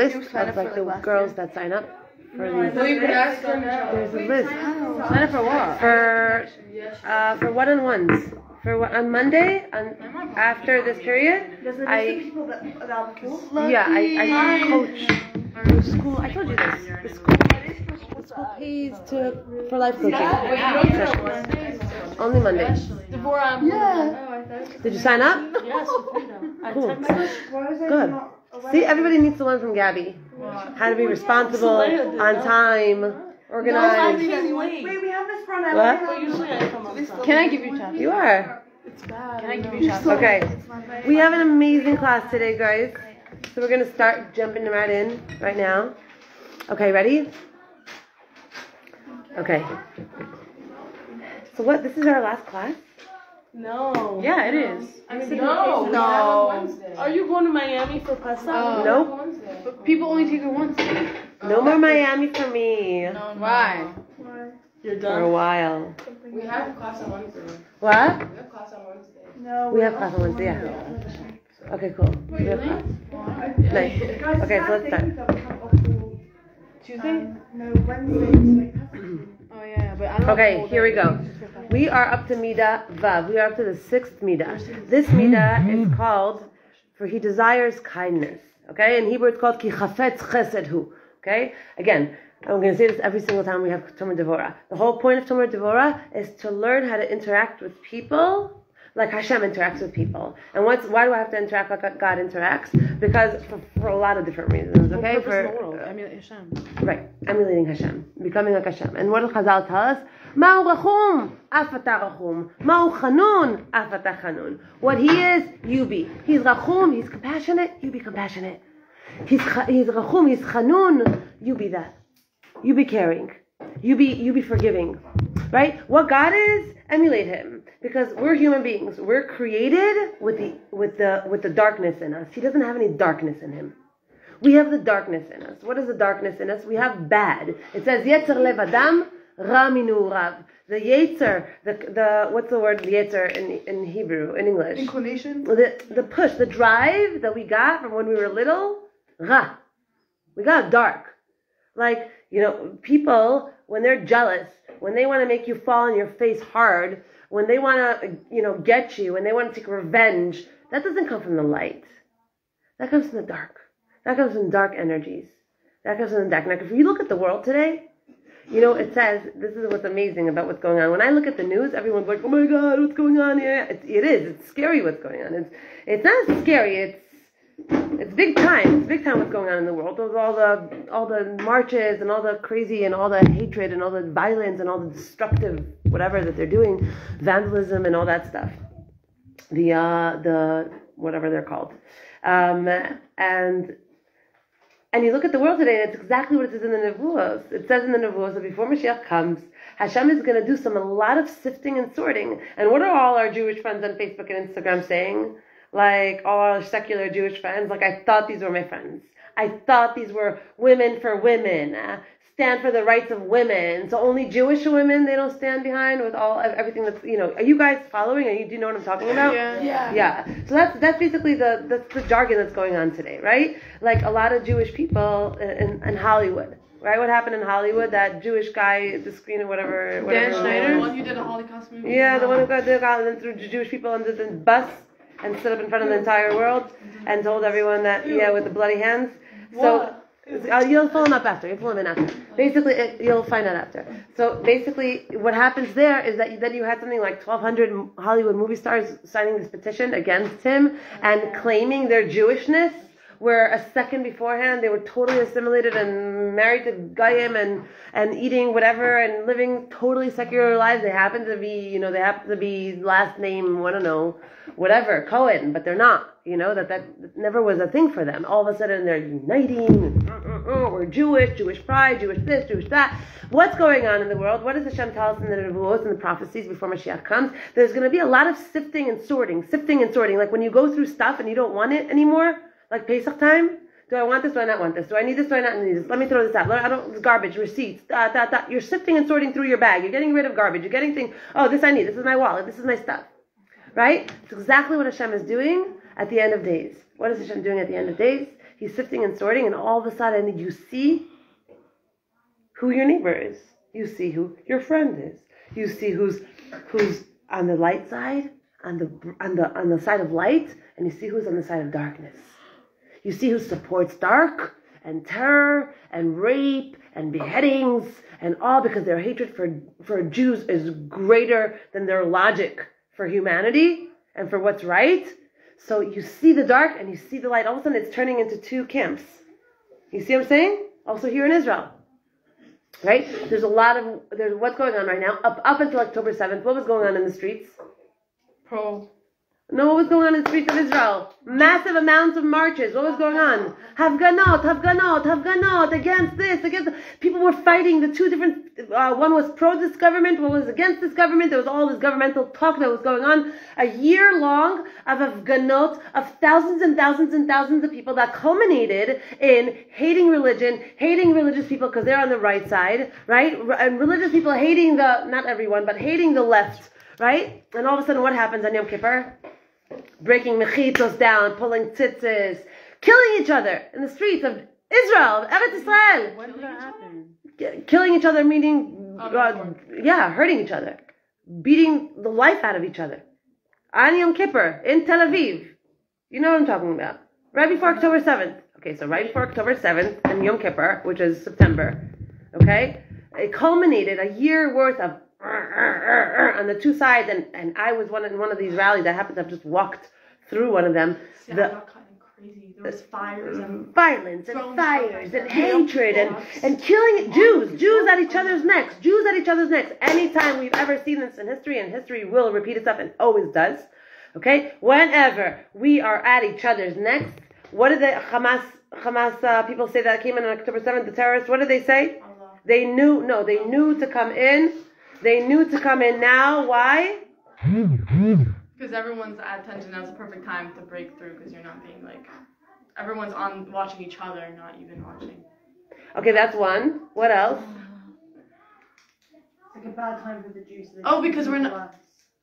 list of like the the girls yeah? that sign up for No, these. thought you could ask them. There's a list Sign up for what? for uh, for one on ones. For what, on Monday, on after this period, I- list people that, that are cool? yeah, I, I coach the school. I told you this. The school, the school pays to for life coaching. Wait, you don't do it on Wednesdays? Only Monday. Yeah. Did you sign up? Yes, for freedom. I Cool. texted. Why is there Good. Not a See, everybody needs to learn from Gabby. How to be responsible, on time, organized. No, Wait, we have this from What? But usually I come on. Can I give you a time? You are. It's bad. Can I give you shots? Okay. We have an amazing class today, guys. So we're gonna start jumping right in right now. Okay, ready? Okay. So what? This is our last class. No. Yeah, it is. I said no. No. Are you going to Miami for Pesach? Oh. Nope. But people only take it once. No more Miami for me No. Why? You're done. for a while. We have class on Wednesday. What? We have class on Wednesday. No. We have class on Wednesday. Yeah. Okay, cool. We have class. Nice. Okay, so let's start. Tuesday? Um, no, Wednesday. Yeah, but I don't. Okay, here we go. We are up to Mida Vav. We are up to the sixth Mida. This mm-hmm. Mida is called, for he desires kindness. Okay, in Hebrew it's called ki chafetz chesed hu. Okay, again, I'm going to say this every single time we have Tomer Devorah. The whole point of Tomer Devorah is to learn how to interact with people like Hashem interacts with people. And what's why do I have to interact like God interacts? Because for, for a lot of different reasons. Okay, for I mean, Hashem. Right, emulating Hashem, becoming like Hashem. And what does Chazal tell us? Ma'u rachum, afata rachum. Ma'u chanun, afata chanun. What he is, you be. He's rachum, he's compassionate, you be compassionate. He's, he's rachum, he's chanun, you be that. You be caring. You be, you be forgiving. Right? What God is, emulate him. Because we're human beings. We're created with the, with the, with the darkness in us. He doesn't have any darkness in him. We have the darkness in us. What is the darkness in us? We have bad. It says Yetzer Lev Adam Ra minu Rav. The Yetzer, the the what's the word Yetzer in in Hebrew in English? Inclination. The the push, the drive that we got from when we were little. Ra. We got dark. Like you know, people when they're jealous, when they want to make you fall on your face hard, when they want to you know get you, when they want to take revenge, that doesn't come from the light. That comes from the dark. That comes from dark energies. That comes from the dark. Now, if you look at the world today, you know, it says, this is what's amazing about what's going on. When I look at the news, everyone's like, oh my God, what's going on here? It, it is. It's scary what's going on. It's, it's not scary. It's, it's big time. It's big time what's going on in the world. All the, all the marches and all the crazy and all the hatred and all the violence and all the destructive whatever that they're doing, vandalism and all that stuff. The, uh, the, whatever they're called. Um, and and you look at the world today, and it's exactly what it says in the Nevuos. It says in the Nevuos that before Mashiach comes, Hashem is going to do some a lot of sifting and sorting. And what are all our Jewish friends on Facebook and Instagram saying? Like all our secular Jewish friends, like I thought these were my friends. I thought these were women for women, uh, stand for the rights of women. So only Jewish women they don't stand behind with all everything that's you know. Are you guys following? Are you do you know what I'm talking about? Yeah. Yeah. Yeah. So that's that's basically the that's the jargon that's going on today, right? Like a lot of Jewish people in, in Hollywood, right? What happened in Hollywood? That Jewish guy, the screen or whatever. whatever it Schneider? The one who did a Holocaust movie. Yeah, the one who got the got and threw Jewish people under the bus and stood up in front of the entire world and told everyone that yeah, with the bloody hands. So. Uh, you'll pull him up after. You'll pull him in after. Basically, it, you'll find out after. So basically, what happens there is that you, then you had something like 1,200 Hollywood movie stars signing this petition against him and claiming their Jewishness, where a second beforehand they were totally assimilated and married to Goyim and and eating whatever and living totally secular lives. They happen to be, you know, they happen to be last name, I don't know, whatever, Cohen, but they're not. You know that that never was a thing for them. All of a sudden they're uniting. uh, uh, uh, we're Jewish, Jewish pride, Jewish this, Jewish that. What's going on in the world? What does Hashem tell us in the Nevuos and the prophecies before Mashiach comes? There's going to be a lot of sifting and sorting, sifting and sorting. Like when you go through stuff and you don't want it anymore, like Pesach time. Do I want this? Do I not want this? Do I need this? Do I not need this? Let me throw this out. I don't. It's Garbage, receipts. Da, da, da. You're sifting and sorting through your bag. You're getting rid of garbage. You're getting things. Oh, this I need. This is my wallet. This is my stuff. Right? It's exactly what Hashem is doing at the end of days. What is Hashem doing at the end of days? he's sifting and sorting, and all of a sudden you see who your neighbor is. You see who your friend is. You see who's who's on the light side, on the on the on the side of light, and you see who's on the side of darkness. You see who supports dark and terror and rape and beheadings and all because their hatred for, for Jews is greater than their logic for humanity and for what's right. So you see the dark and you see the light. All of a sudden it's turning into two camps. You see what I'm saying? Also here in Israel. Right? There's a lot of there's what's going on right now. Up up until October 7th, what was going on in the streets? Pro. No, what was going on in the streets of Israel? Massive amounts of marches. What was going on? Hafganot, Hafganot, Hafganot, against this, against... People were fighting the two different... Uh, one was pro this government, one was against this government. There was all this governmental talk that was going on. A year long of Hafganot, of thousands and thousands and thousands of people that culminated in hating religion, hating religious people because they're on the right side, right? And religious people hating the... Not everyone, but hating the left, right? And all of a sudden what happens on Yom Kippur? Breaking mechitos down, pulling tzitzis, killing each other in the streets of Israel, of Eretz Israel. When did that happen? Killing each other meaning, uh, yeah, hurting each other, beating the life out of each other. On Yom Kippur in Tel Aviv. You know what I'm talking about. Right before October 7th. Okay, so right before October 7th and Yom Kippur, which is September. Okay? It culminated a year worth of on the two sides, and, and I was one in one of these rallies. I happened to have just walked through one of them. I The- crazy. There was fires and violence and fires and hatred and, and killing Jews, Jews at each other's necks, Jews at each other's necks. Anytime we've ever seen this in history, and history will repeat itself and always does. Okay, whenever we are at each other's necks, what did the Hamas Hamas uh, people say that came in on October seventh? The terrorists. What did they say? Allah. They knew. No, they knew to come in. They knew to come in now. Why? Because everyone's at attention. Now's the perfect time to break through. Because you're not being like, everyone's on watching each other, not even watching. Okay, that's one. What else? It's like a bad time for the Jews. Oh, because we're not-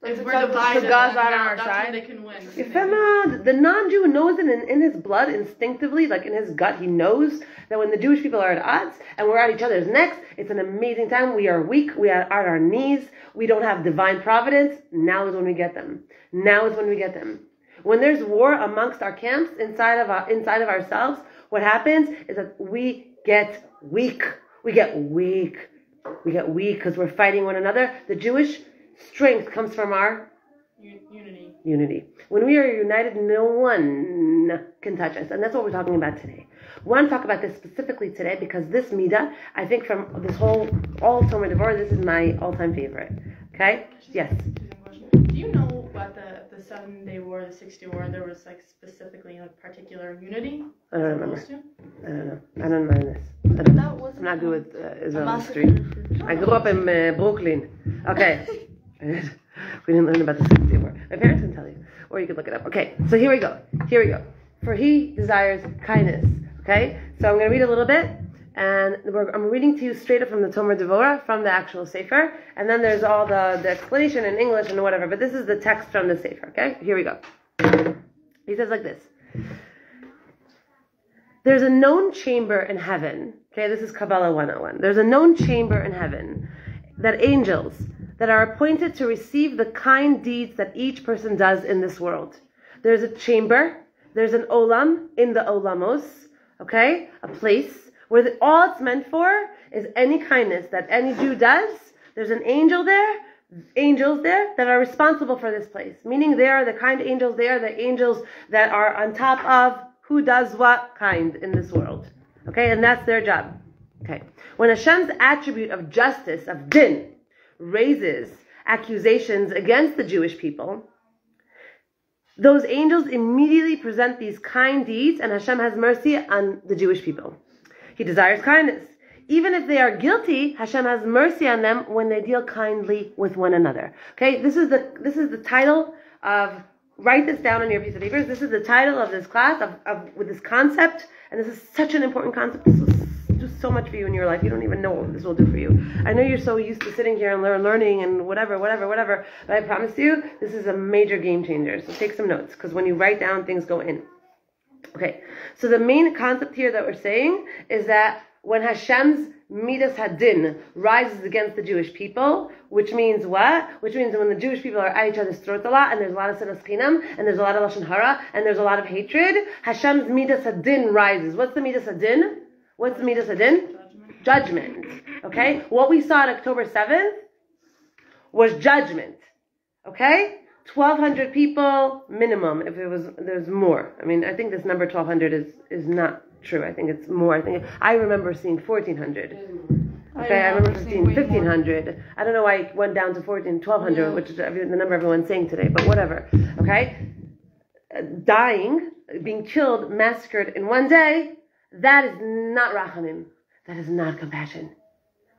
not. If the we're God's- divided, the God's then on our that's side. they can win. Yefema, uh, the non-Jew knows it in, in his blood instinctively, like in his gut, he knows that when the Jewish people are at odds and we're at each other's necks, it's an amazing time. We are weak, we are at our knees, we don't have divine providence. Now is when we get them. Now is when we get them. When there's war amongst our camps inside of our, inside of ourselves, what happens is that we get weak. We get weak. We get weak because we're fighting one another. The Jewish strength comes from our unity. unity. When we are united, no one can touch us. And that's what we're talking about today. We want to talk about this specifically today because this Midah, I think from this whole, all Tomer Devorah, this is my all-time favorite. Okay? Yes. Do you know about the the seven day war, the six day war? There was like specifically like particular unity. I don't as remember. to? I don't know. I don't know this. I don't know. That was I'm not good with uh, Israel history. I grew up in uh, Brooklyn. Okay. we didn't learn about the Six Day War. My parents can tell you, or you could look it up. Okay, so here we go. Here we go. For he desires kindness. Okay, so I'm going to read a little bit, and I'm reading to you straight up from the Tomer Devorah, from the actual Sefer, and then there's all the, the explanation in English and whatever, but this is the text from the Sefer. Okay, here we go. He says like this. There's a known chamber in heaven. Okay, this is Kabbalah 101. There's a known chamber in heaven that angels that are appointed to receive the kind deeds that each person does in this world. There's a chamber, there's an olam in the olamos, okay, a place where the, all it's meant for is any kindness that any Jew does. There's an angel there, angels there that are responsible for this place, meaning they are the kind angels, they are the angels that are on top of who does what kind in this world. Okay, and that's their job. Okay. When Hashem's attribute of justice, of din, raises accusations against the Jewish people, those angels immediately present these kind deeds, and Hashem has mercy on the Jewish people. He desires kindness. Even if they are guilty, Hashem has mercy on them when they deal kindly with one another. Okay, this is the this is the title of write this down on your piece of paper. This is the title of this class of, of with this concept, and this is such an important concept. This do so much for you in your life. You don't even know what this will do for you. I know you're so used to sitting here and learn, learning and whatever, whatever, whatever. But I promise you, this is a major game changer. So take some notes because when you write down, things go in. Okay, so the main concept here that we're saying is that when Hashem's Midas Hadin rises against the Jewish people, which means what? Which means when the Jewish people are at each other's throats a lot, and there's a lot of sinas chinam, and there's a lot of lashon hara, and there's a lot of hatred, Hashem's Midas Hadin rises. What's the Midas Hadin? What's the Midas Hadin? Judgment. Judgment. Okay? What we saw on October 7th was judgment. Okay? 1,200 people minimum. If it was, there's more. I mean, I think this number 1,200 is, is not true. I think it's more. I think, I remember seeing 1,400. Okay, I remember seeing 1,500. I don't know why it went down to 14, 1,200, Yeah. which is the number everyone's saying today, but whatever. Okay? Dying, being killed, massacred in one day, that is not rachamim. That is not compassion.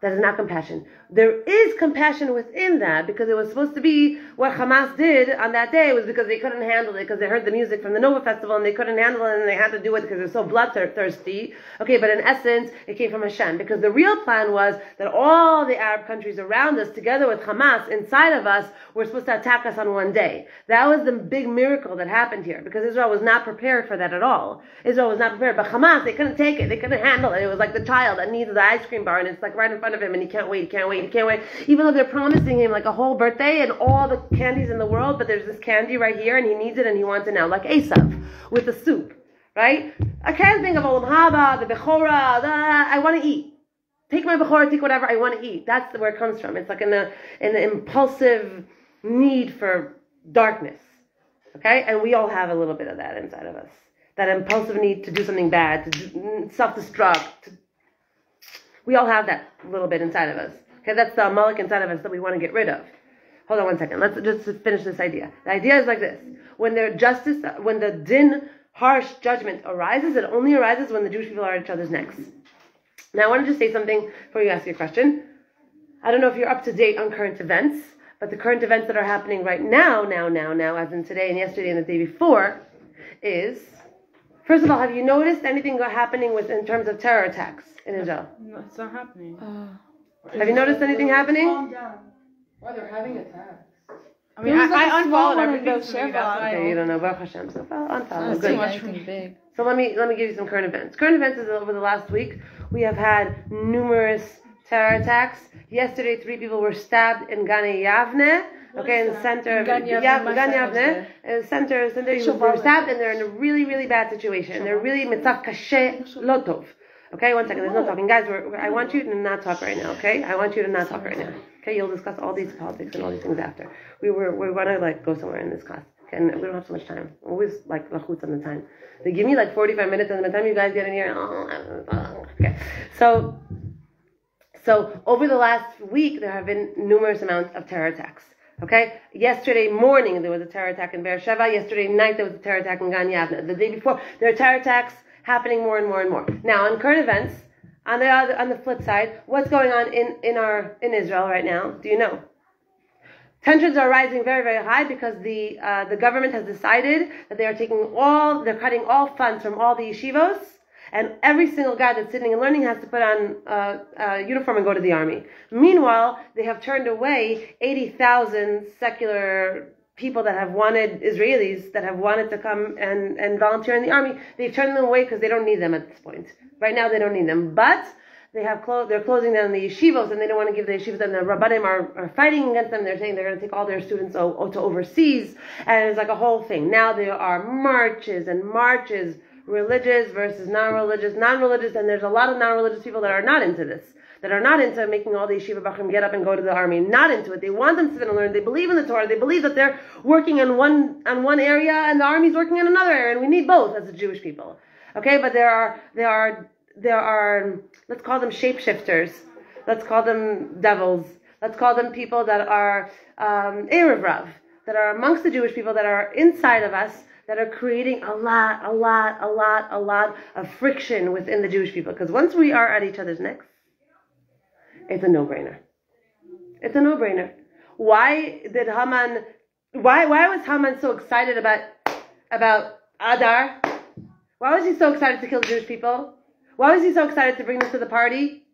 That is not compassion. There is compassion within that because it was supposed to be what Hamas did on that day was because they couldn't handle it because they heard the music from the Nova Festival and they couldn't handle it and they had to do it because they're so bloodthirsty. Okay, but in essence, it came from Hashem because the real plan was that all the Arab countries around us, together with Hamas inside of us, were supposed to attack us on one day. That was the big miracle that happened here because Israel was not prepared for that at all. Israel was not prepared, but Hamas, they couldn't take it. They couldn't handle it. It was like the child that needs the ice cream bar and it's like right in front of him and he can't wait, he can't wait, he can't wait. Even though they're promising him like a whole birthday and all the candies in the world, but there's this candy right here and he needs it and he wants it now, like Esav with the soup, right? I can't think of Olam Haba, the Bechora, the, I want to eat. Take my Bechora, take whatever I want to eat. That's where it comes from. It's like an, uh, an impulsive need for darkness. Okay? And we all have a little bit of that inside of us. That impulsive need to do something bad, to self-destruct. We all have that little bit inside of us. Okay, that's the Amalek inside of us that we want to get rid of. Hold on one second. Let's just finish this idea. The idea is like this: when the justice, when the din, harsh judgment arises, it only arises when the Jewish people are at each other's necks. Now, I want to say something before you ask your question. I don't know if you're up to date on current events, but the current events that are happening right now, now, now, now, as in today and yesterday and the day before, is first of all, have you noticed anything happening with in terms of terror attacks in Israel? No, it's not happening. Uh, have you noticed anything happening? Calm down. Why they're having attacks? I mean, There I, like, I a small unfollowed one in everything. Be'er from you, Sheva. that's why- Okay, you don't know Baruch Hashem. So follow, unfollow. That's Good. too much for me. big. So let me let me give you some current events. Current events is over the last week. We have had numerous terror attacks. Yesterday, three people were stabbed in Gan Yavne. Okay, in the center of Gan Yavne, Yav- my Gan friend was uh, center, center. Shabbat. were stabbed, and they're in a really, really bad situation. They're really mitzav kashe lotov. Okay, one second. There's no talking, guys. We're, we're- I want you to not talk right now. Okay, I want you to not talk right now. Okay, you'll discuss all these politics and all these things after. We were we want to like go somewhere in this class. Okay, and we don't have so much time. Always like lachutz on the time. They give me like 45 minutes, and by the time you guys get in here, oh, okay. So, so over the last week, there have been numerous amounts of terror attacks. Okay, yesterday morning there was a terror attack in Beersheba. Yesterday night there was a terror attack in Gan Yavne. The day before there are terror attacks happening more and more and more. Now on current events, on the other, on the flip side, what's going on in in our in Israel right now? Do you know? Tensions are rising very, very high because the uh, the government has decided that they are taking all, they're cutting all funds from all the yeshivos, and every single guy that's sitting and learning has to put on uh, a uniform and go to the army. Meanwhile, they have turned away 80,000 secular people that have wanted, Israelis that have wanted to come and, and volunteer in the army. They've turned them away because they don't need them at this point. Right now, they don't need them. But they have clo- they're closing down the yeshivos and they don't want to give the yeshivas and the rabbanim are, are fighting against them. They're saying they're going to take all their students o- to overseas and it's like a whole thing. Now there are marches and marches, religious versus non-religious, non-religious, and there's a lot of non-religious people that are not into this. That are not into making all the yeshiva bachrim get up and go to the army. Not into it. They want them to sit and learn. They believe in the Torah. They believe that they're working in one on one area and the army's working in another area, and we need both as a Jewish people. Okay, but there are there are there are let's call them shapeshifters. Let's call them devils. Let's call them people that are um, Erev Rav, that are amongst the Jewish people that are inside of us that are creating a lot, a lot, a lot, a lot of friction within the Jewish people. Because once we are at each other's necks, it's a no-brainer. It's a no-brainer. Why did Haman? Why why was Haman so excited about about Adar? Why was he so excited to kill the Jewish people? Why was he so excited to bring them to the party?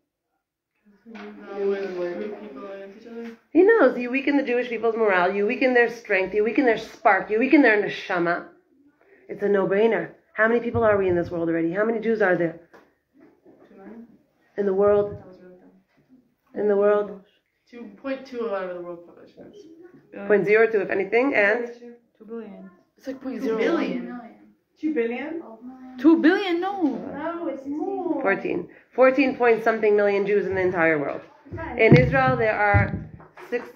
He knows you weaken the Jewish people's morale, you weaken their strength, you weaken their spark, you weaken their neshama. It's a no-brainer. How many people are we in this world already? How many Jews are there in the world? That was really. In the world, Two point two out of the world population. point zero two, if anything, and Two billion. It's like point Two zero billion. Two billion? Two billion? No. No, it's more. 14. 14 point something million Jews in the entire world. In Israel, there are six,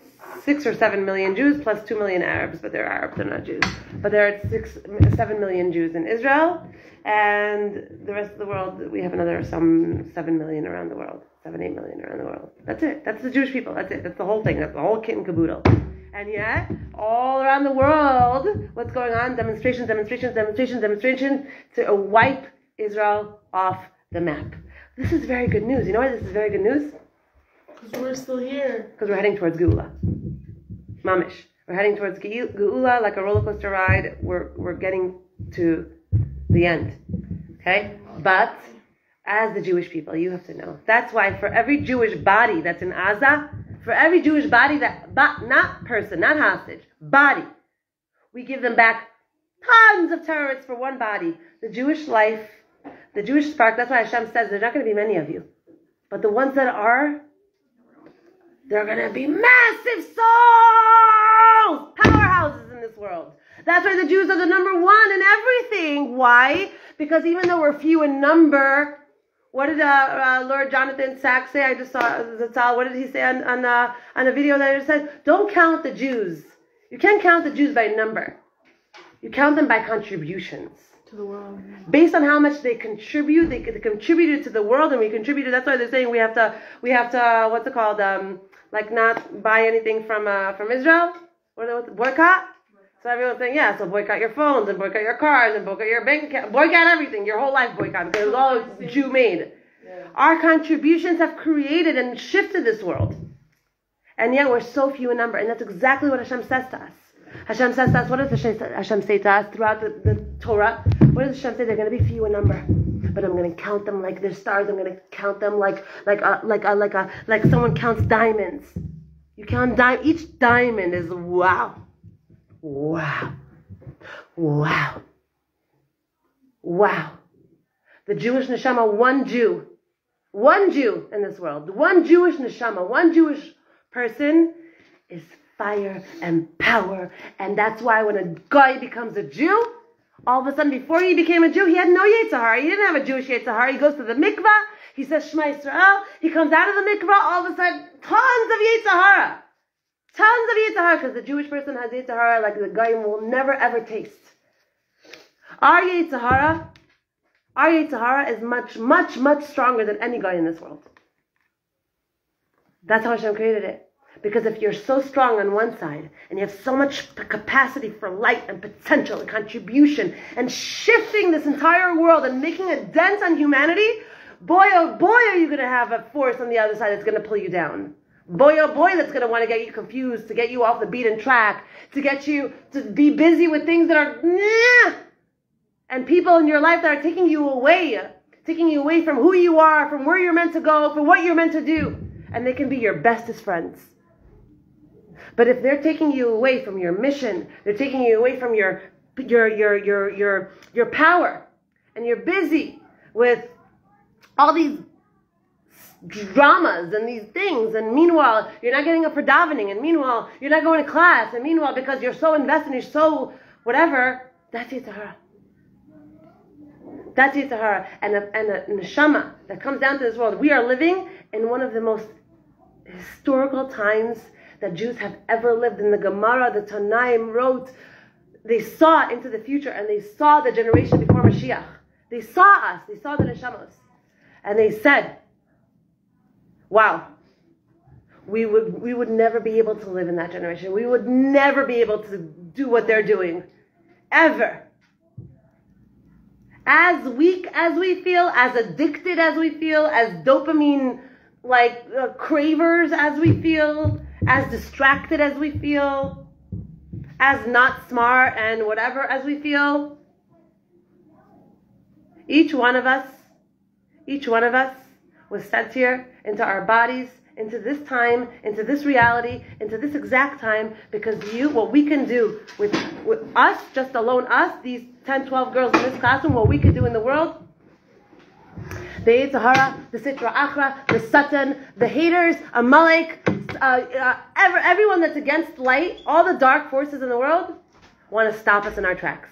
six or seven million Jews plus two million Arabs, but they're Arabs, they're not Jews. But there are six, seven million Jews in Israel, and the rest of the world, we have another some seven million around the world, seven, eight million around the world. That's it. That's the Jewish people. That's it. That's the whole thing. That's the whole kit and caboodle. And yet, all around the world, what's going on? Demonstrations, demonstrations, demonstrations, demonstrations to wipe Israel off the map. This is very good news. You know why this is very good news? Because we're still here. Because we're heading towards Geula. Mamish. We're heading towards Ge- Geula like a roller coaster ride. We're, we're getting to the end. Okay? But as the Jewish people, you have to know. That's why for every Jewish body that's in Gaza, for every Jewish body that, but not person, not hostage, body, we give them back tons of terrorists for one body. The Jewish life, the Jewish spark, that's why Hashem says there's not going to be many of you. But the ones that are, they're going to be massive souls, powerhouses in this world. That's why the Jews are the number one in everything. Why? Because even though we're few in number, what did uh, uh, Lord Jonathan Sacks say? I just saw Zatzal. What did he say on on, uh, on a video that I just said? Don't count the Jews. You can't count the Jews by number. You count them by contributions To the world. based on how much they contribute, they, they contributed to the world, and we contributed. That's why they're saying we have to, we have to, what's it called, um, like not buy anything from uh, from Israel. What boycott? So everyone's saying, yeah, so boycott your phones and boycott your cars and boycott your bank account, boycott everything, your whole life boycott because it was all Jew made. Our contributions have created and shifted this world, and yet we're so few in number, and that's exactly what Hashem says to us. Hashem says to us, what does Hashem Hashem say to us throughout the, the Torah? What does Hashem say? They're going to be few in number, but I'm to count them like they're stars. I'm to count them like like a, like a, like a, like someone counts diamonds. You count di- each diamond is wow, wow, wow, wow. The Jewish neshama, one Jew, one Jew in this world, one Jewish neshama, one Jewish person is fire and power. And that's why when a guy becomes a Jew, all of a sudden, before he became a Jew, he had no Yetzer Hara. He didn't have a Jewish Yetzer Hara. He goes to the mikvah, he says Shema Yisrael, he comes out of the mikvah, all of a sudden, tons of Yetzer Hara. Tons of Yetzer Hara, because the Jewish person has Yetzer Hara like the guy will never ever taste. Our Yetzer Hara, our Yetzer Hara is much, much, much stronger than any guy in this world. That's how Hashem created it. Because if you're so strong on one side and you have so much capacity for light and potential and contribution and shifting this entire world and making a dent on humanity, boy oh boy are you going to have a force on the other side that's going to pull you down. Boy oh boy that's going to want to get you confused, to get you off the beaten track, to get you to be busy with things that are nah, and people in your life that are taking you away, taking you away from who you are, from where you're meant to go, from what you're meant to do. And they can be your bestest friends. But if they're taking you away from your mission, they're taking you away from your your your your your your power, and you're busy with all these dramas and these things, and meanwhile you're not getting up for davening, and meanwhile you're not going to class, and meanwhile because you're so invested, you're so whatever. That's Yetzer Hara. That's Yetzer Hara, and a, and a neshama that comes down to this world. We are living in one of the most historical times that Jews have ever lived. In the Gemara, the Tanaim wrote, they saw into the future and they saw the generation before Mashiach. They saw us, they saw the Neshamos. And they said, wow, we would, we would never be able to live in that generation. We would never be able to do what they're doing. Ever. As weak as we feel, as addicted as we feel, as dopamine like uh, cravers as we feel, as distracted as we feel, as not smart and whatever as we feel. Each one of us, each one of us was sent here into our bodies into this time, into this reality, into this exact time, because you, what we can do with, with us, just alone us, these 10, 12 girls in this classroom, what we can do in the world, the Yetzer Hara, the Sitra Achra, the Satan, the haters, Amalek, uh, uh, ever, everyone that's against light, all the dark forces in the world want to stop us in our tracks.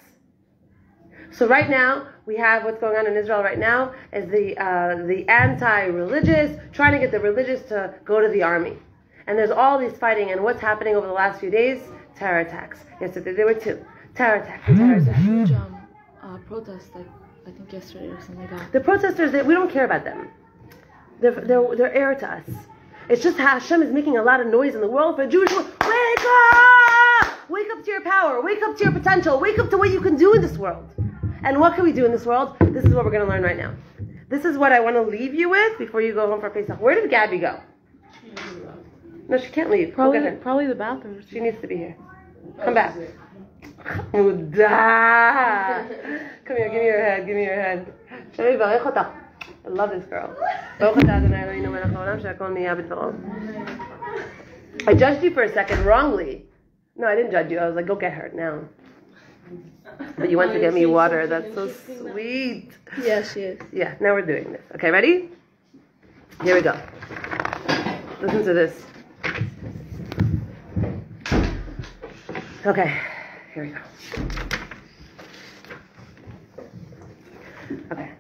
So right now we have what's going on in Israel right now is the uh, the anti-religious trying to get the religious to go to the army, and there's all these fighting. And what's happening over the last few days? Terror attacks. Yesterday there were two terror attacks. and Terror attacks. Huge um, uh, protest, like I think yesterday or something like that. The protesters, they, we don't care about them. They're, they're, they're air to us. It's just Hashem is making a lot of noise in the world for Jewish world. Wake up! Wake up to your power. Wake up to your potential. Wake up to what you can do in this world. And what can we do in this world? This is what we're going to learn right now. This is what I want to leave you with before you go home for Pesach. Where did Gabby go? No, she can't leave. Probably, her. probably the bathroom. She needs to be here. Come back. Come here, give me your head, give me your head. I love this girl. I judged you for a second wrongly. No, I didn't judge you. I was like, go get her now. But you went to get me water. That's so sweet. Yeah, she is. Yeah, now we're doing this. Okay, ready? Here we go. Listen to this. Okay, here we go. Okay.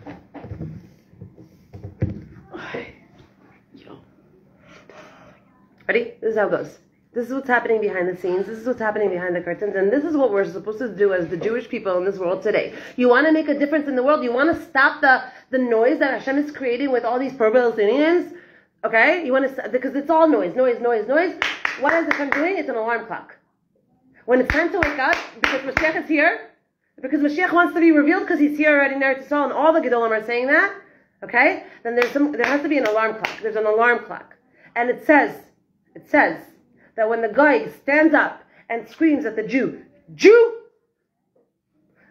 Ready? This is how it goes. This is what's happening behind the scenes. This is what's happening behind the curtains. And this is what we're supposed to do as the Jewish people in this world today. You want to make a difference in the world. You want to stop the, the noise that Hashem is creating with all these pro-Palestinians. Okay? You want to, because it's all noise, noise, noise, noise. What is Hashem doing? It's an alarm clock. When it's time to wake up, because Mashiach is here, because Mashiach wants to be revealed because he's here already in Eretz and all the Gedolim are saying that, okay? Then there's some, there has to be an alarm clock. There's an alarm clock. And it says, it says that when the guy stands up and screams at the Jew, Jew,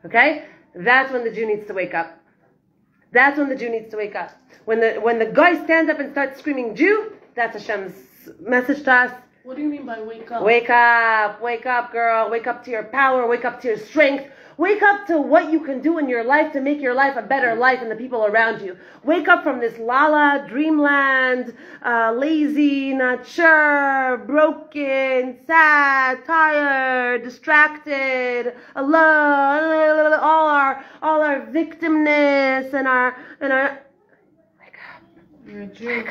okay? That's when the Jew needs to wake up. That's when the Jew needs to wake up. When the when the guy stands up and starts screaming Jew, that's Hashem's message to us. What do you mean by wake up? Wake up, wake up, girl. Wake up to your power. Wake up to your strength. Wake up to what you can do in your life to make your life a better life and the people around you. Wake up from this lala, dreamland, uh, lazy, not sure, broken, sad, tired, distracted, alone, all our, all our victimness and our, and our, wake up. A Jew.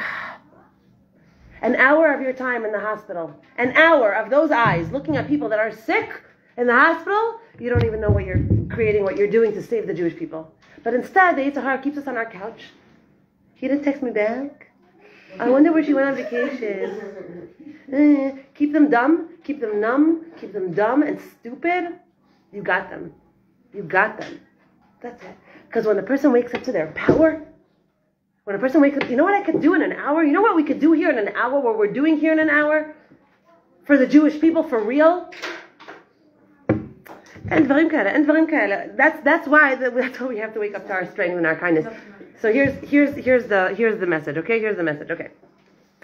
An hour of your time in the hospital, an hour of those eyes looking at people that are sick in the hospital, you don't even know what you're creating, what you're doing to save the Jewish people. But instead, the Yitzhar keeps us on our couch. He didn't text me back. I wonder where she went on vacation. Eh, keep them dumb, keep them numb, keep them dumb and stupid. You got them. You got them. That's it. Because when a person wakes up to their power, when a person wakes up, you know what I could do in an hour? You know what we could do here in an hour? What we're doing here in an hour? For the Jewish people, for real? אין דברים כאלה, אין דברים כאלה. That's, that's why, that's why we have to wake up to our strength and our kindness. So here's, here's, here's, the, here's the message, okay? Here's the message, okay?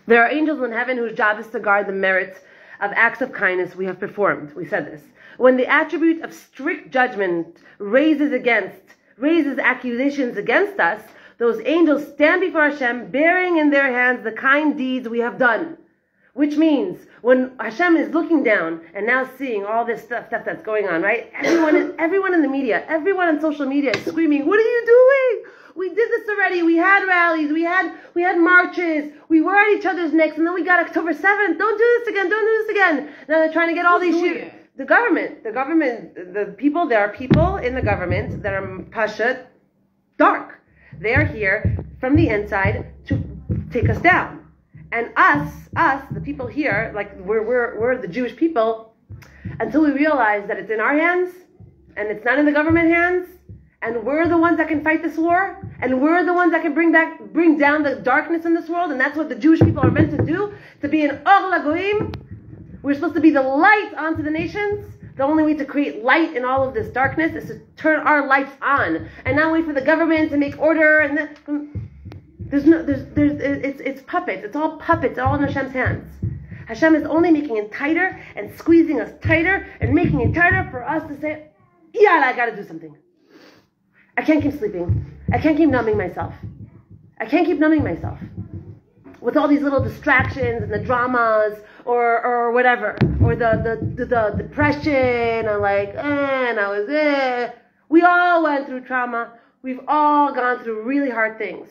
There are angels in heaven whose job is to guard the merits of acts of kindness we have performed. We said this. When the attribute of strict judgment raises against, raises accusations against us, those angels stand before Hashem bearing in their hands the kind deeds we have done. Which means when Hashem is looking down and now seeing all this stuff, stuff that's going on, right? Everyone, is, everyone in the media, everyone on social media is screaming, "What are you doing? We did this already. We had rallies. We had we had marches. We were at each other's necks, and then we got October seventh. Don't do this again. Don't do this again." Now they're trying to get all these doing? The government, the government, the people. There are people in the government that are pashat, dark. They are here from the inside to take us down. And us, us, the people here, like we're, we're, we're the Jewish people, until we realize that it's in our hands and it's not in the government hands, and we're the ones that can fight this war, and we're the ones that can bring back, bring down the darkness in this world, and that's what the Jewish people are meant to do, to be an or lagoim. We're supposed to be the light onto the nations. The only way to create light in all of this darkness is to turn our lights on, and not wait for the government to make order and then. There's no, there's, there's, it's, it's puppets. It's all puppets, all in Hashem's hands. Hashem is only making it tighter and squeezing us tighter and making it tighter for us to say, yeah, I gotta do something. I can't keep sleeping. I can't keep numbing myself. I can't keep numbing myself with all these little distractions and the dramas or or whatever or the the, the, the depression or like eh, and I was eh. We all went through trauma. We've all gone through really hard things.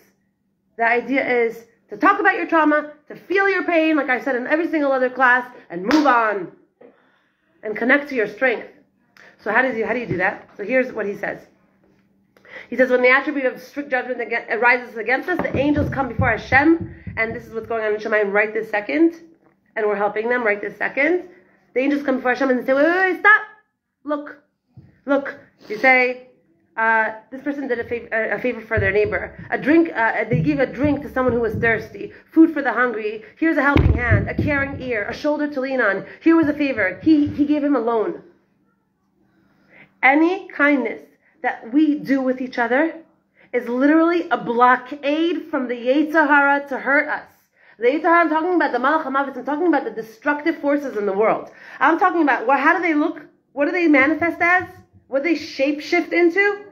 The idea is to talk about your trauma, to feel your pain, like I said in every single other class, and move on and connect to your strength. So how does he, how do you do that? So here's what he says. He says, when the attribute of strict judgment arises against us, the angels come before Hashem, and this is what's going on in Shemaim right this second, and we're helping them right this second. The angels come before Hashem and say, wait, wait, wait, stop. Look, look. You say, uh, this person did a favor, a favor, for their neighbor. A drink, uh, they gave a drink to someone who was thirsty. Food for the hungry. Here's a helping hand, a caring ear, a shoulder to lean on. Here was a favor. He, he gave him a loan. Any kindness that we do with each other is literally a blockade from the Yetzer Hara to hurt us. The Yetzer Hara, I'm talking about the Malach I'm talking about the destructive forces in the world. I'm talking about, well, how do they look? What do they manifest as? What do they shapeshift into?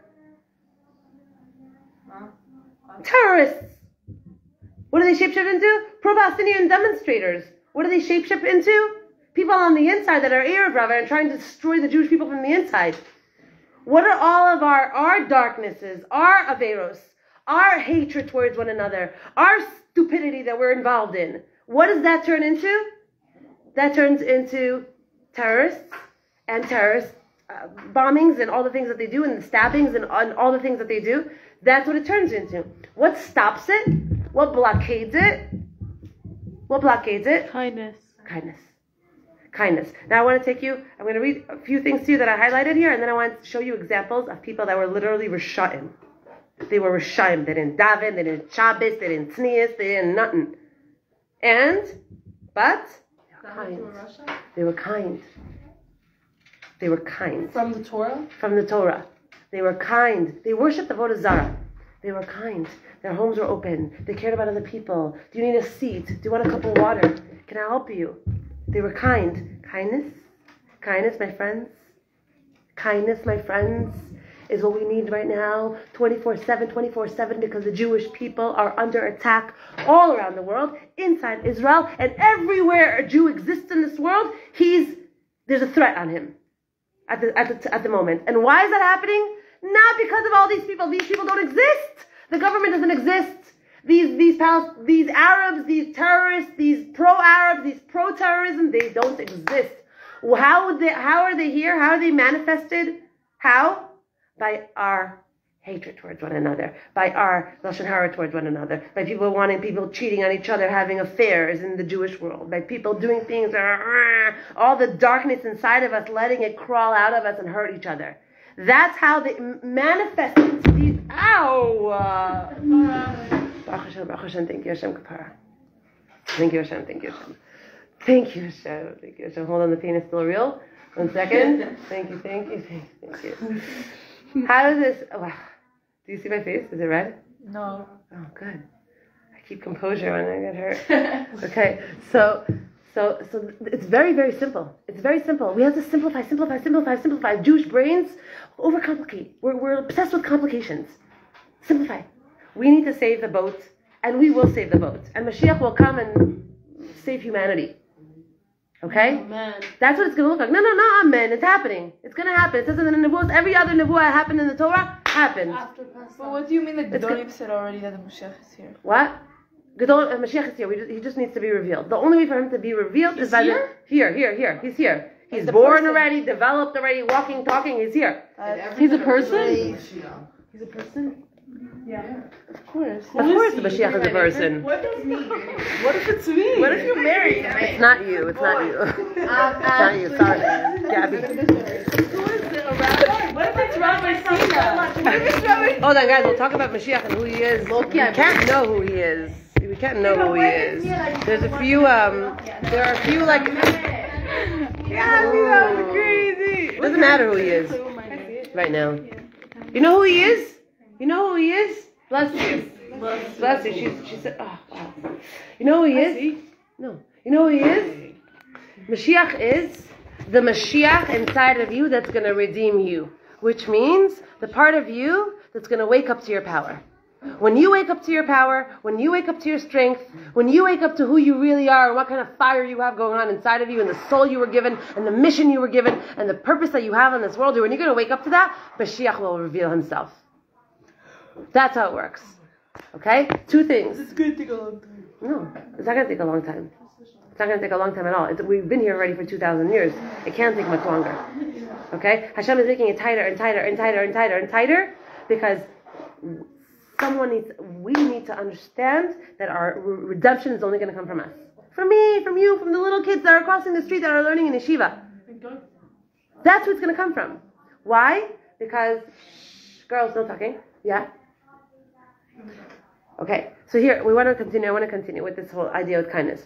Terrorists. What do they shapeshift into? Pro-Palestinian demonstrators. What do they shapeshift into? People on the inside that are Erev Rav and trying to destroy the Jewish people from the inside. What are all of our, our darknesses, our averos, our hatred towards one another, our stupidity that we're involved in? What does that turn into? That turns into terrorists and terrorist uh, bombings and all the things that they do and the stabbings and, and all the things that they do. That's what it turns into. What stops it? What blockades it? What blockades it? Kindness. Kindness. Kindness. Now I want to take you, I'm going to read a few things to you that I highlighted here, and then I want to show you examples of people that were literally Rishayim. They were Rishayim. They didn't daven, they didn't Shabbos, they didn't Tznius, they didn't nothing. And, but, they were kind. They were kind. They were kind. From the Torah? From the Torah. They were kind. They worshipped the Vodah. They were kind. Their homes were open. They cared about other people. Do you need a seat? Do you want a cup of water? Can I help you? They were kind. Kindness? Kindness, my friends? Kindness, my friends, is what we need right now 24 7, 24 7, because the Jewish people are under attack all around the world, inside Israel, and everywhere a Jew exists in this world, he's there's a threat on him at the, at the, at the moment. And why is that happening? Not because of all these people. These people don't exist. The government doesn't exist. These these these Arabs, these terrorists, these pro-Arabs, these pro-terrorism, they don't exist. How would they? How are they here? How are they manifested? How? By our hatred towards one another, by our lashon hara towards one another, by people wanting people cheating on each other, having affairs in the Jewish world, by people doing things all the darkness inside of us, letting it crawl out of us and hurt each other. That's how they manifest into these. Ow! Uh, Baruch Hashem, Baruch Hashem, thank you Hashem Kapara. Thank you Hashem, thank you Hashem. Thank you Hashem, thank you Hashem. Hold on, the pain is still real. One second. Thank you, thank you, thank you, thank you. How does this? Oh, wow. Do you see my face? Is it red? No. Oh, good. I keep composure when I get hurt. okay, so so so it's very very simple. It's very simple. We have to simplify, simplify, simplify, simplify. Jewish brains overcomplicate. We're we're obsessed with complications. Simplify. We need to save the boat, and we will save the boat. And Mashiach will come and save humanity. Okay? man. That's what it's going to look like. No, no, no, amen. It's happening. It's going to happen. It says in the Nebuahs, every other Nebuah happened in the Torah happened. After Passover. But what do you mean that It's Gedolim said already that the Mashiach is here? What? Gadol, uh, Mashiach is here. We just, he just needs to be revealed. The only way for him to be revealed is by here? the here, here, here. He's here. He's the born person. already, developed already, walking, talking. He's here. Uh, He's a person? He's a person. Yeah. Of course. of course, the Mashiach is a person. What does me? What if it's me? What if you're married? It's not you. It's not you. it's not you. Sorry, Gabby. What if it's Rabbi Sina? What if it's Rabbi Hold on, guys. We'll talk about Mashiach and who he is. We can't know who he is. We can't know who he is. There's a few. Um, there are a few like. Yeah, that was crazy. Doesn't matter who he is right now. You know who he is? You know who he is? Bless you. Bless you. She, she said, oh, wow. You know who he is? No. You know who he is? Mashiach is the Mashiach inside of you that's going to redeem you, which means the part of you that's going to wake up to your power. When you wake up to your power, when you wake up to your strength, when you wake up to who you really are and what kind of fire you have going on inside of you and the soul you were given and the mission you were given and the purpose that you have in this world, when you're going to wake up to that, Mashiach will reveal himself. That's how it works. Okay? Two things. It's going to take a long time. No, it's not going to take a long time. It's not going to take a long time at all. It's, we've been here already for 2,000 years. It can't take much longer. Okay? Hashem is making it tighter and tighter and tighter and tighter and tighter because someone needs, we need to understand that our redemption is only going to come from us. From me, from you, from the little kids that are crossing the street that are learning in yeshiva. That's what's going to come from. Why? Because, shh, girls, no talking. Yeah? Okay, so here, we want to continue. I want to continue with this whole idea of kindness.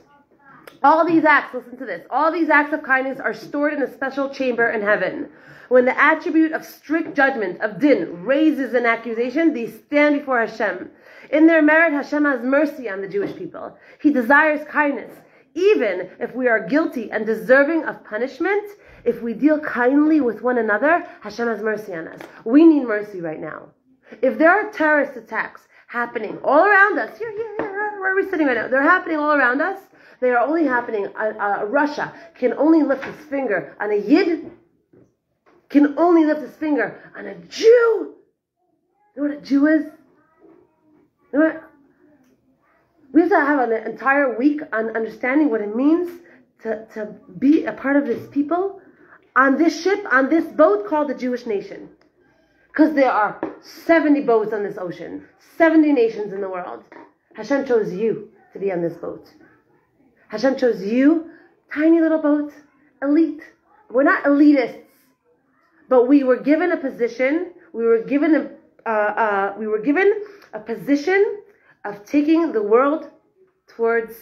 All these acts, listen to this, all these acts of kindness are stored in a special chamber in heaven. When the attribute of strict judgment, of din, raises an accusation, they stand before Hashem. In their merit, Hashem has mercy on the Jewish people. He desires kindness. Even if we are guilty and deserving of punishment, if we deal kindly with one another, Hashem has mercy on us. We need mercy right now. If there are terrorist attacks happening all around us, here, here, here, where are we sitting right now? They're happening all around us. They are only happening. Uh, uh, Russia can only lift its finger on a Yid, can only lift his finger on a Jew. You know what a Jew is? You know what? We have to have an entire week on understanding what it means to, to be a part of this people on this ship, on this boat called the Jewish nation. Because there are 70 boats on this ocean, 70 nations in the world. Hashem chose you to be on this boat. Hashem chose you, tiny little boat, elite. We're not elitists, but we were given a position. We were given a uh, uh, we were given a position of taking the world towards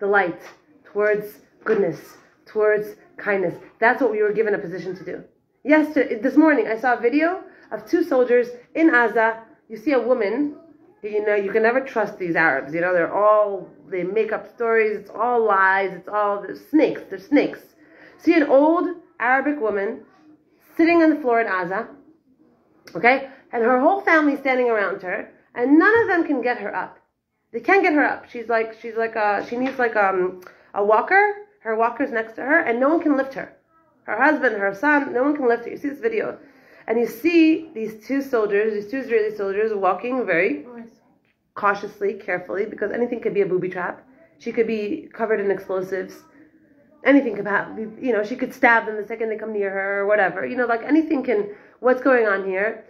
the light, towards goodness, towards kindness. That's what we were given a position to do. Yesterday, this morning, I saw a video of two soldiers in Gaza. You see a woman. You know, you can never trust these Arabs. You know, they're all they make up stories. It's all lies. It's all they're snakes. They're snakes. See an old Arabic woman sitting on the floor in Gaza. Okay, and her whole family standing around her, and none of them can get her up. They can't get her up. She's like she's like a she needs like um a walker. Her walker's next to her, and no one can lift her. Her husband, her son, no one can lift her. You see this video, and you see these two soldiers, these two Israeli soldiers, walking very cautiously, carefully, because anything could be a booby trap. She could be covered in explosives. Anything could happen. You know, she could stab them the second they come near her, or whatever. You know, like anything can. What's going on here?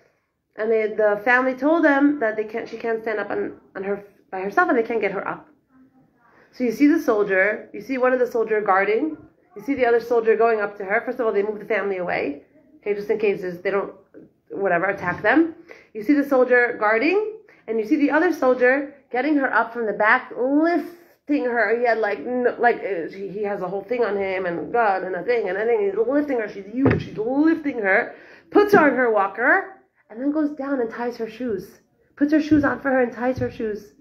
And they, the family told them that they can't. She can't stand up on on her by herself, and they can't get her up. So you see the soldier. You see one of the soldier guarding. You see the other soldier going up to her. First of all, they move the family away, okay, just in case they don't, whatever, attack them. You see the soldier guarding, and you see the other soldier getting her up from the back, lifting her. He had like, no, like uh, he has a whole thing on him, and God, and a thing, and a thing. He's lifting her. She's huge. She's lifting her, puts her on her walker, and then goes down and ties her shoes. Puts her shoes on for her and ties her shoes.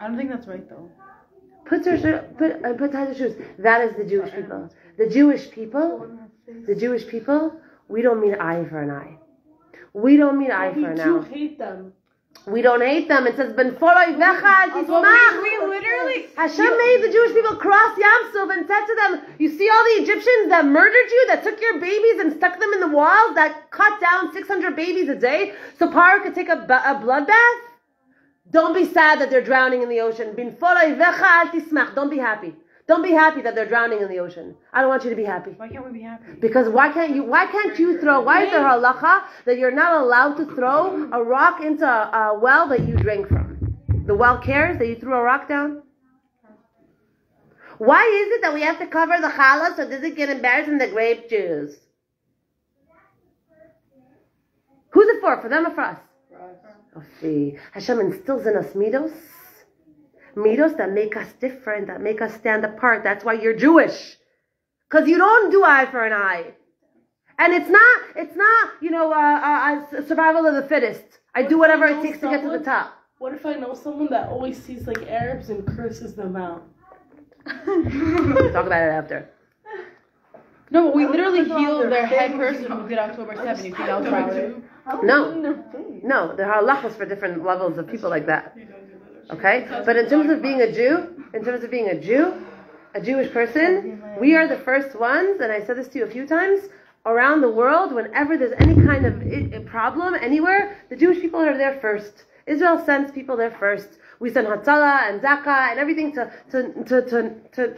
I don't think that's right though. Puts her sho- put uh, put ties her shoes. That is the Jewish people. The Jewish people. The Jewish people. We don't mean eye for an eye. We don't mean eye for an eye. hate them. We don't hate them. It says, "Ben tismach." We literally. Hashem made the Jewish people cross Yam Suf and said to them, "You see all the Egyptians that murdered you, that took your babies and stuck them in the walls, that cut down 600 babies a day, so Paro could take a, a bloodbath? Don't be sad that they're drowning in the ocean. Bin foloi vechad tismach. Don't be happy. Don't be happy that they're drowning in the ocean. I don't want you to be happy." Why can't we be happy? Because why can't you? Why can't you throw? Why is there halacha that you're not allowed to throw a rock into a, a well that you drink from? The well cares that you threw a rock down. Why is it that we have to cover the challah so it doesn't get embarrassed in the grape juice? Who's it for? For them or for us? Oh, see, Hashem instills in us midos, midos that make us different, that make us stand apart. That's why you're Jewish. Because you don't do eye for an eye. And it's not, it's not, you know, uh, uh, uh, survival of the fittest. I do whatever it takes to get to the top. What if I know someone that always sees like Arabs and curses them out? Talk about it after. No, but we I literally put it on healed their their head person who did October 7. You think that was valid? No. In their face. No, there are halachos for different levels of people like that. Okay? But in terms of being a Jew, in terms of being a Jew, a Jewish person, we are the first ones, and I said this to you a few times, around the world, whenever there's any kind of problem anywhere, the Jewish people are there first. Israel sends people there first. We send Hatzalah and ZAKA and everything to, to, to, to, to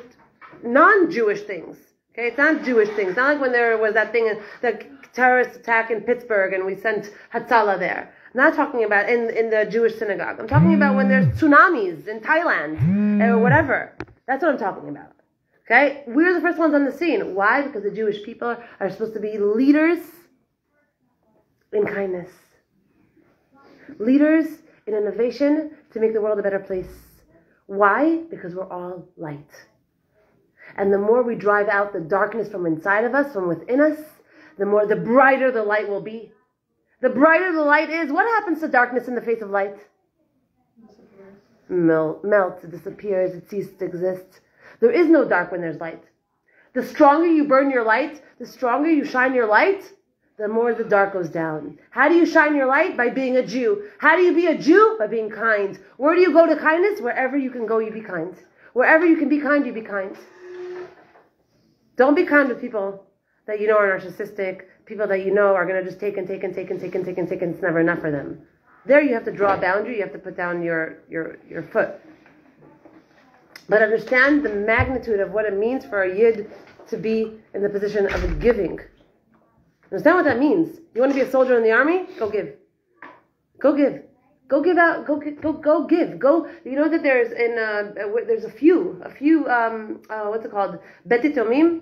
non-Jewish things. Okay, it's not Jewish things. Not like when there was that thing, the terrorist attack in Pittsburgh, and we sent Hatzalah there. Not talking about in, in the Jewish synagogue. I'm talking about when there's tsunamis in Thailand or hmm. whatever. That's what I'm talking about. Okay, we're the first ones on the scene. Why? Because the Jewish people are supposed to be leaders in kindness, leaders in innovation to make the world a better place. Why? Because we're all light. And the more we drive out the darkness from inside of us, from within us, the more, the brighter the light will be. The brighter the light is, what happens to darkness in the face of light? Mel- melts, it disappears, it ceases to exist. There is no dark when there's light. The stronger you burn your light, the stronger you shine your light, the more the dark goes down. How do you shine your light? By being a Jew. How do you be a Jew? By being kind. Where do you go to kindness? Wherever you can go, you be kind. Wherever you can be kind, you be kind. Don't be kind with people that you know are narcissistic, people that you know are going to just take and take and take and take and take and take and it's never enough for them. There you have to draw a boundary, you have to put down your, your, your foot. But understand the magnitude of what it means for a yid to be in the position of giving. Understand what that means? You want to be a soldier in the army? Go give. Go give. Go give out. Go go go give. Go. You know that there's in uh, uh, there's a few a few um uh, what's it called betitomim?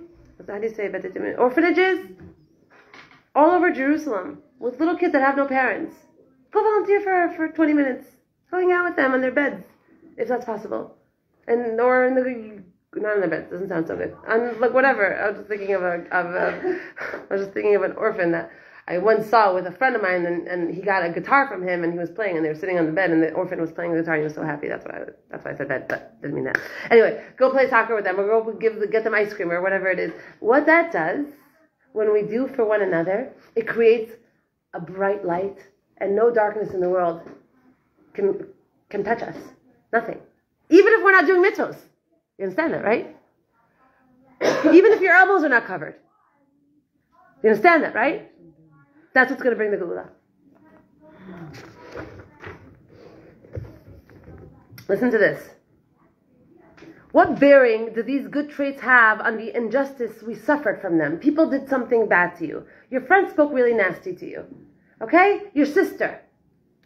How do you say betitomim? Orphanages all over Jerusalem with little kids that have no parents. Go volunteer for for 20 minutes. Go hang out with them on their beds if that's possible, and or in the not in their beds doesn't sound so good. And like whatever. I was just thinking of a of a I was just thinking of an orphan that I once saw with a friend of mine, and, and he got a guitar from him, and he was playing, and they were sitting on the bed, and the orphan was playing the guitar, and he was so happy. That's why I, that's why I said bed, but didn't mean that. Anyway, go play soccer with them, or go give get them ice cream, or whatever it is. What that does, when we do for one another, it creates a bright light, and no darkness in the world can can touch us. Nothing. Even if we're not doing mitzvahs. You understand that, right? Even if your elbows are not covered. You understand that, right? That's what's going to bring the Geula. Listen to this. What bearing do these good traits have on the injustice we suffered from them? People did something bad to you. Your friend spoke really nasty to you. Okay? Your sister.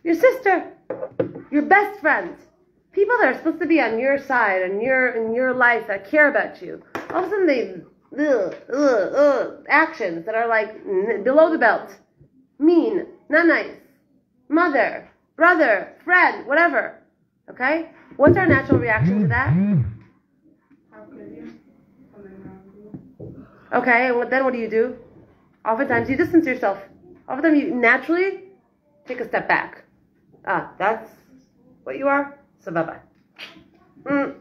Your sister. Your best friend. People that are supposed to be on your side and your in your life that care about you. All of a sudden they ugh, ugh, ugh, actions that are like below the belt. Mean, not nice. Mother, brother, friend, whatever. Okay? What's our natural reaction to that? How could you? Something wrong. Okay, then what do you do? Oftentimes you distance yourself. Oftentimes you naturally take a step back. Ah, that's what you are? So bye bye. Mm.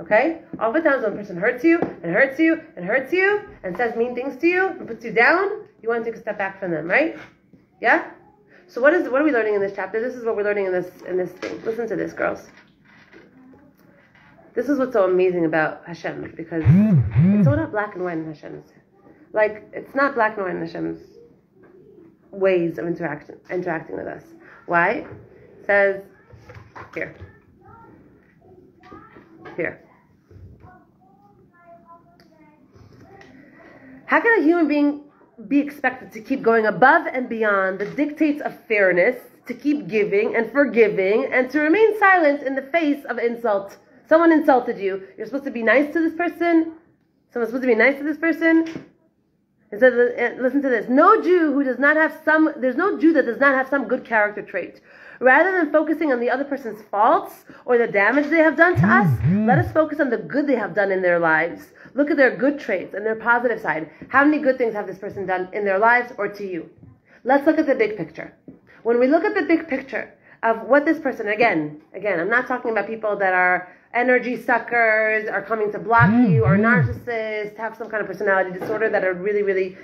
Okay? Oftentimes when a person hurts you and hurts you and hurts you and says mean things to you and puts you down, you want to take a step back from them, right? Yeah? So what is what are we learning in this chapter? This is what we're learning in this in this thing. Listen to this, girls. This is what's so amazing about Hashem because it's so not black and white in Hashem's. Like it's not black and white in Hashem's ways of interaction interacting with us. Why? It says here. Here. How can a human being be expected to keep going above and beyond the dictates of fairness, to keep giving and forgiving, and to remain silent in the face of insult? Someone insulted you. You're supposed to be nice to this person. Someone's supposed to be nice to this person. It says, uh, listen to this. No Jew who does not have some, there's no Jew that does not have some good character trait. Rather than focusing on the other person's faults or the damage they have done to us, let us focus on the good they have done in their lives. Look at their good traits and their positive side. How many good things have this person done in their lives or to you? Let's look at the big picture. When we look at the big picture, of what this person again, again, I'm not talking about people that are energy suckers, are coming to block mm-hmm. you, or narcissists, have some kind of personality disorder that are really, really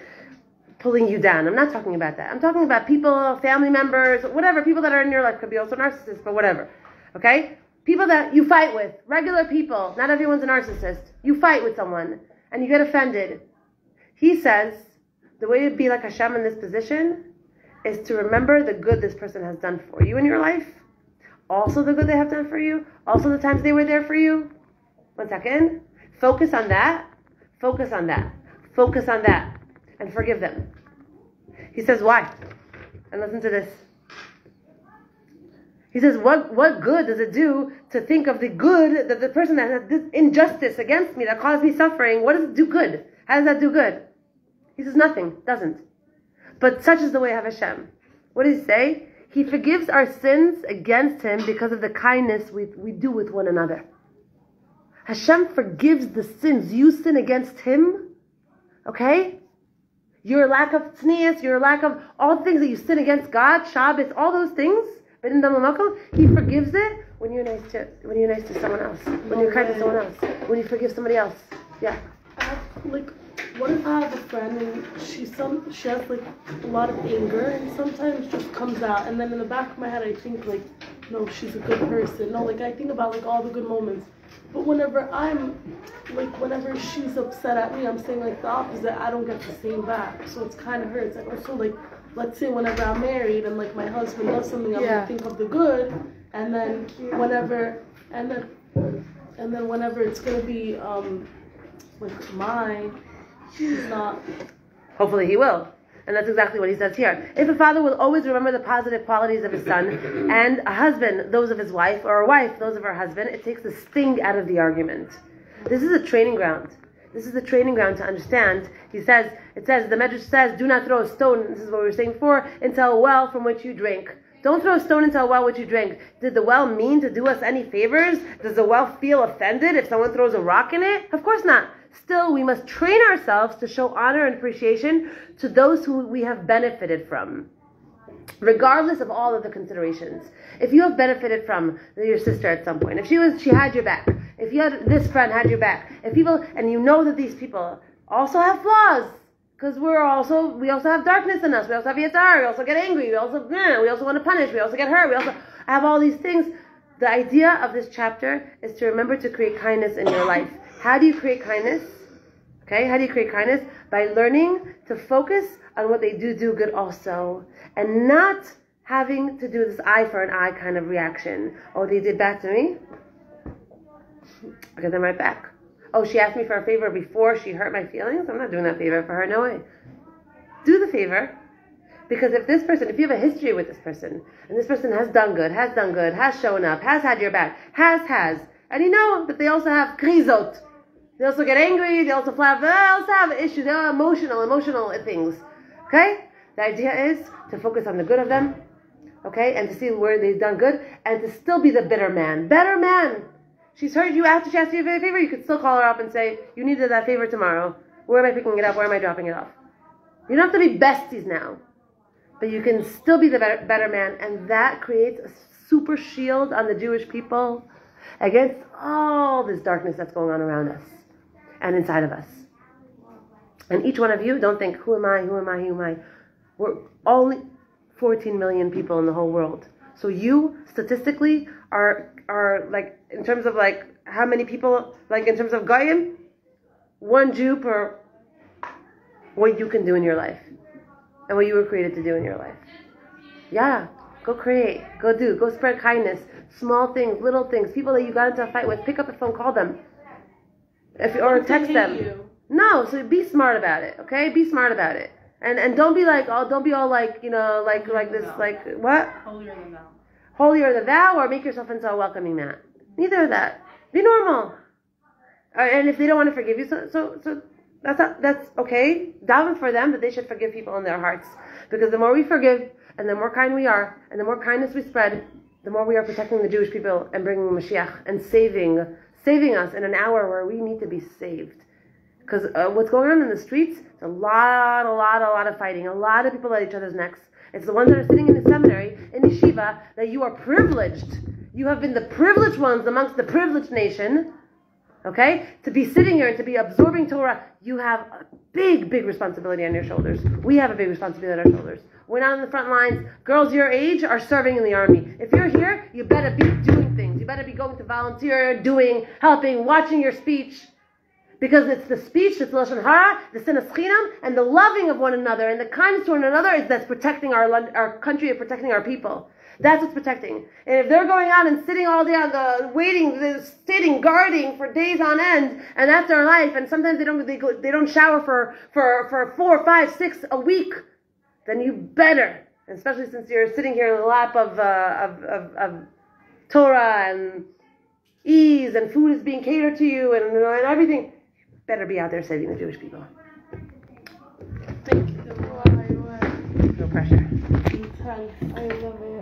pulling you down. I'm not talking about that. I'm talking about people, family members, whatever, people that are in your life could be also narcissists, but whatever. Okay? People that you fight with, regular people, not everyone's a narcissist. You fight with someone and you get offended. He says the way to be like Hashem in this position is to remember the good this person has done for you in your life, also the good they have done for you, also the times they were there for you. One second. Focus on that. Focus on that. Focus on that. And forgive them. He says, why? And listen to this. He says, what, what good does it do to think of the good that the person that has this injustice against me, that caused me suffering, what does it do good? How does that do good? He says, nothing, doesn't. But such is the way of Hashem. What does he say? He forgives our sins against him because of the kindness we, we do with one another. Hashem forgives the sins you sin against him, okay? Your lack of tznius, your lack of all the things that you sin against God, Shabbos, all those things, he forgives it when you're nice to when you're nice to someone else, when you're kind to someone else, when you forgive somebody else. Yeah. Uh, like, what if I have a friend and she some she has like a lot of anger and sometimes just comes out and then in the back of my head I think like, no, she's a good person. No, like I think about like all the good moments. But whenever I'm like whenever she's upset at me, I'm saying like the opposite. I don't get the same back, so it's kind of hurts. Like also like let's say whenever I'm married and like my husband does something, I'm Yeah. gonna think of the good, and then whenever and then and then whenever it's gonna be um like mine, he's not. Hopefully he will. And that's exactly what he says here. If a father will always remember the positive qualities of his son, and a husband those of his wife, or a wife those of her husband, it takes the sting out of the argument. This is a training ground. This is the training ground to understand. He says, it says, the Medrash says, do not throw a stone, this is what we were saying before, into a well from which you drink. Don't throw a stone into a well which you drink. Did the well mean to do us any favors? Does the well feel offended if someone throws a rock in it? Of course not. Still, we must train ourselves to show honor and appreciation to those who we have benefited from regardless of all of the considerations. If you have benefited from your sister at some point, if she was, she had your back, if you had this friend had your back, if people, and you know that these people also have flaws, because we're also, we also have darkness in us, we also have yatar, we also get angry, we also, we also want to punish, we also get hurt, we also have all these things. The idea of this chapter is to remember to create kindness in your life. How do you create kindness? Okay, how do you create kindness? By learning to focus on what they do do good also, and not having to do this eye for an eye kind of reaction. Oh, they did bad to me? Get them right back. Oh, she asked me for a favor before she hurt my feelings? I'm not doing that favor for her, no way. Do the favor. Because if this person, if you have a history with this person, and this person has done good, has done good, has shown up, has had your back, has, has, and you know that they also have krizot, they also get angry. They also have. They also have issues. They are emotional, emotional things. Okay. The idea is to focus on the good of them. Okay, and to see where they've done good, and to still be the better man. Better man. She's heard you after she asked you a favor. You could still call her up and say, "You needed that favor tomorrow. Where am I picking it up? Where am I dropping it off?" You don't have to be besties now, but you can still be the better, better man, and that creates a super shield on the Jewish people against all this darkness that's going on around us and inside of us. And each one of you, don't think, who am I, who am I, who am I? We're only 14 million people in the whole world. So you, statistically, are, are like, in terms of like, how many people, like in terms of Goyim, one Jew per what you can do in your life. And what you were created to do in your life. Yeah, go create, go do, go spread kindness, small things, little things, people that you got into a fight with, pick up the phone, call them. If, or text them. you. No, so be smart about it, okay? Be smart about it. And and don't be like, oh, don't be all like, you know, like like this, like what? Holier than thou. Holier the thou, or make yourself into a welcoming mat. Neither of that. Be normal. Uh, and if they don't want to forgive you, so so so that's not, that's okay. Daven for them that they should forgive people in their hearts, because the more we forgive and the more kind we are, and the more kindness we spread, the more we are protecting the Jewish people and bringing Mashiach and saving saving us in an hour where we need to be saved. Because uh, what's going on in the streets, it's a lot, a lot, a lot of fighting, a lot of people at each other's necks, It's the ones that are sitting in the seminary, in yeshiva, that you are privileged. You have been the privileged ones amongst the privileged nation. Okay? To be sitting here and to be absorbing Torah, you have a big, big responsibility on your shoulders. We have a big responsibility on our shoulders. We're not on the front lines. Girls your age are serving in the army. If you're here, you better be doing things. You better be going to volunteer, doing, helping, watching your speech. Because it's the speech, it's Lashon Hara, the Sinas Chinam, and the loving of one another and the kindness to one another is that's protecting our, our country and protecting our people. That's what's protecting. And if they're going out and sitting all day on the waiting, sitting guarding for days on end, and that's their life, and sometimes they don't they, go, they don't shower for for for four, five, six a week, then you better, especially since you're sitting here in the lap of uh, of, of, of Torah and ease, and food is being catered to you, and, and everything, better be out there saving the Jewish people. Thank you. No pressure. I love it.